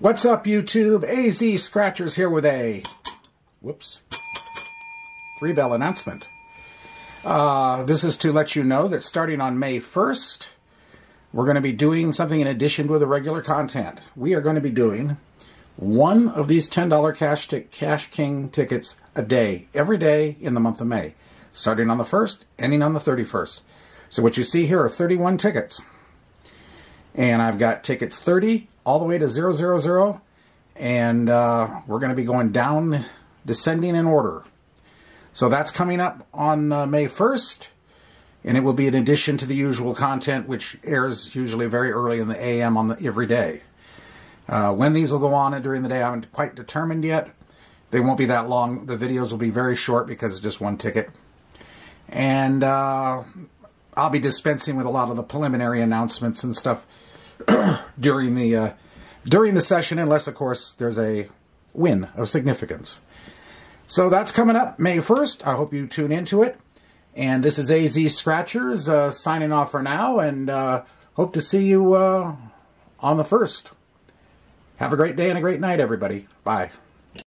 What's up, YouTube? AZ Scratchers here with a, whoops, three bell announcement. Uh, this is to let you know that starting on May 1st, we're going to be doing something in addition to the regular content. We are going to be doing one of these $10 Cash, Cash King tickets a day, every day in the month of May, starting on the 1st, ending on the 31st. So what you see here are 31 tickets. And I've got tickets 30 all the way to 000, and uh, we're going to be going down, descending in order. So that's coming up on uh, May 1st, and it will be in addition to the usual content, which airs usually very early in the AM on the, every day. Uh, when these will go on during the day, I haven't quite determined yet. They won't be that long. The videos will be very short because it's just one ticket. And uh, I'll be dispensing with a lot of the preliminary announcements and stuff during the uh, during the session, unless of course there's a win of significance. So that's coming up May 1st. I hope you tune into it. And this is AZ Scratchers uh, signing off for now, and uh, hope to see you uh, on the first. Have a great day and a great night, everybody. Bye.